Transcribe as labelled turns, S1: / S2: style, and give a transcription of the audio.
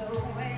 S1: so away.